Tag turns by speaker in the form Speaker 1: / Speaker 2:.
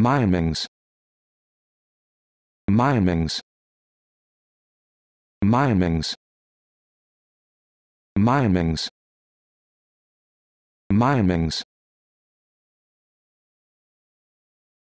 Speaker 1: mimings. Mimings. Mimings. Mimings. Mimings.